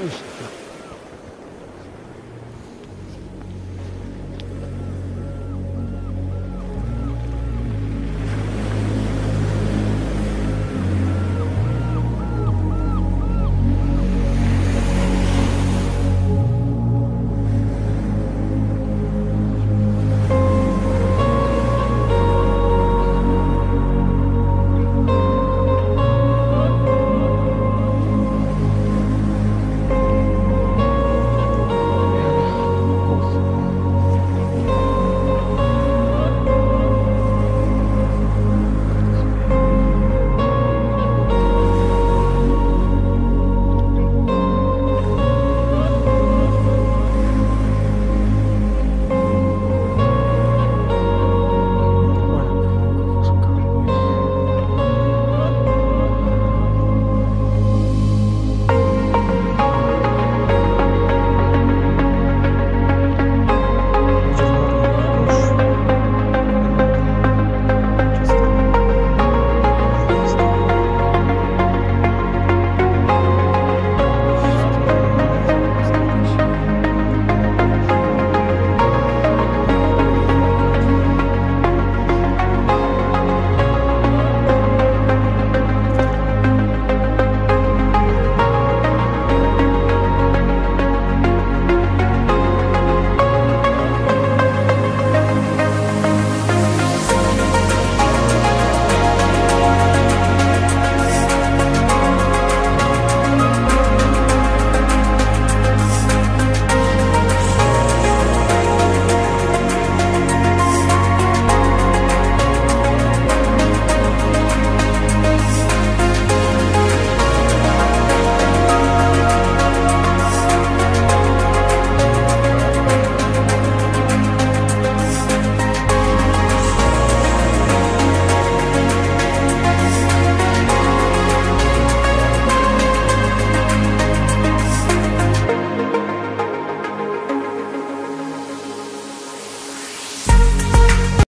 monstro.